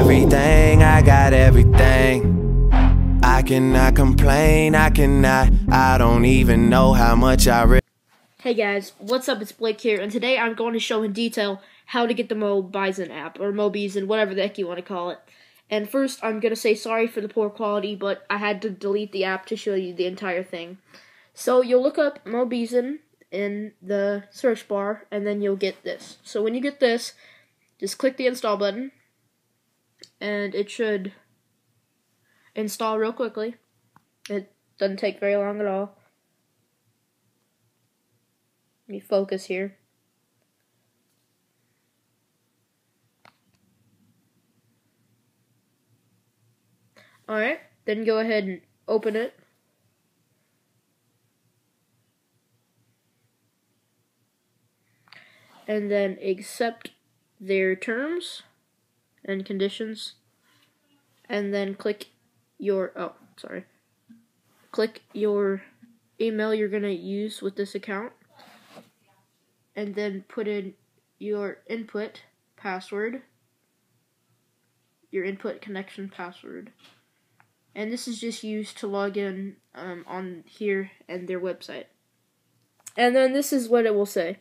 everything, I got everything. I cannot complain, I cannot, I don't even know how much I really. Hey guys, what's up? It's Blake here, and today I'm going to show in detail how to get the Mobizen app, or Mobizen, whatever the heck you want to call it. And first, I'm going to say sorry for the poor quality, but I had to delete the app to show you the entire thing. So you'll look up Mobizen in the search bar, and then you'll get this. So when you get this, just click the install button, and it should install real quickly. It doesn't take very long at all. Let me focus here. Alright, then go ahead and open it. And then accept their terms and conditions. And then click your, oh, sorry. Click your email you're going to use with this account. And then put in your input password. Your input connection password and this is just used to log in um, on here and their website. And then this is what it will say.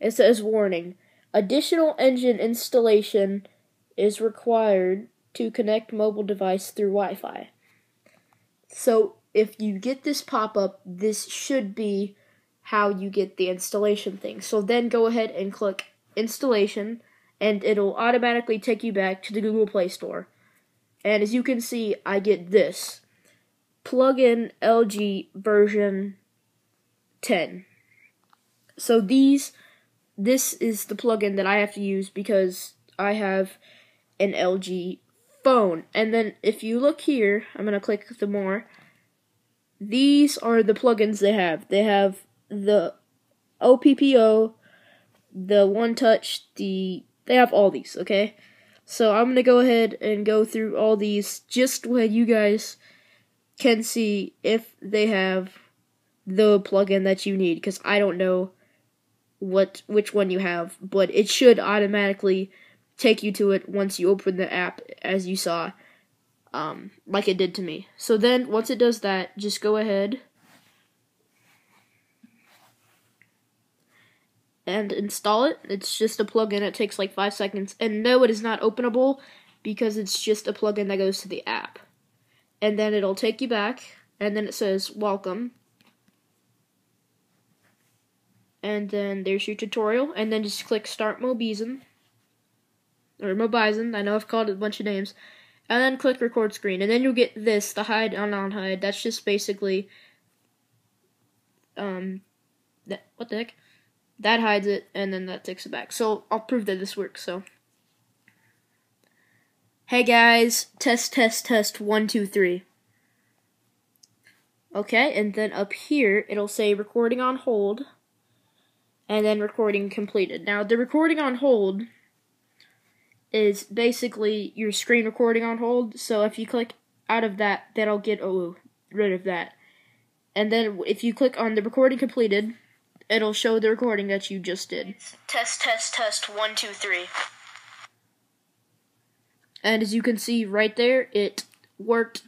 It says warning. Additional engine installation is required to connect mobile device through Wi-Fi. So if you get this pop-up, this should be how you get the installation thing. So then go ahead and click installation and it'll automatically take you back to the Google Play Store. And as you can see, I get this plugin LG version 10. So these, this is the plugin that I have to use because I have an LG phone. And then if you look here, I'm going to click the more. These are the plugins they have. They have the OPPO, the One Touch, the, they have all these, okay? So I'm going to go ahead and go through all these just where you guys can see if they have the plugin that you need because I don't know what which one you have, but it should automatically take you to it once you open the app as you saw um, like it did to me. So then once it does that, just go ahead and install it. It's just a plugin. It takes like five seconds. And no, it is not openable because it's just a plugin that goes to the app. And then it'll take you back, and then it says welcome. And then there's your tutorial, and then just click start Mobizen. Or Mobizen, I know I've called it a bunch of names. And then click record screen, and then you'll get this, the hide on on hide. That's just basically um that what the heck? That hides it, and then that takes it back. So I'll prove that this works. So, hey guys, test, test, test, one, two, three. Okay, and then up here it'll say recording on hold, and then recording completed. Now the recording on hold is basically your screen recording on hold. So if you click out of that, that'll get oh rid of that. And then if you click on the recording completed, it'll show the recording that you just did. Test, test, test, one, two, three. And as you can see right there, it worked.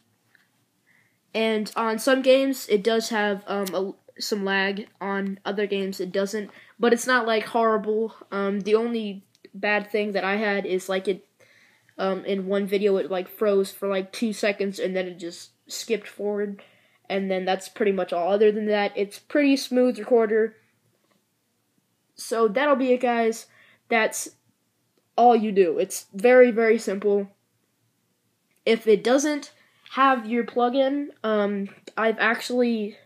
And on some games, it does have um, a, some lag. On other games, it doesn't. But it's not like horrible. Um, the only bad thing that I had is like it. Um, in one video, it like froze for like two seconds, and then it just skipped forward and then that's pretty much all. Other than that, it's pretty smooth recorder. So that'll be it, guys. That's all you do. It's very, very simple. If it doesn't have your plugin, um, I've actually,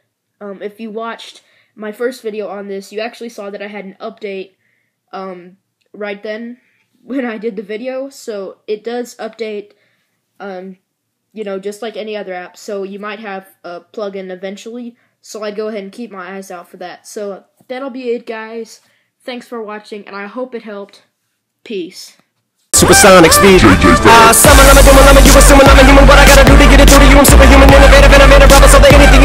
um, if you watched my first video on this, you actually saw that I had an update, um, right then when I did the video. So it does update, um, you know, just like any other app. So you might have a plugin eventually. So I'd go ahead and keep my eyes out for that. So that'll be it, guys. Thanks for watching, and I hope it helped. Peace. Supersonic speed. Ah, uh, summer, I'm a doom, I'm a you assuming I'm a human. What I gotta do to get it through to you? I'm superhuman, innovative, and I'm in a rubber. So that anything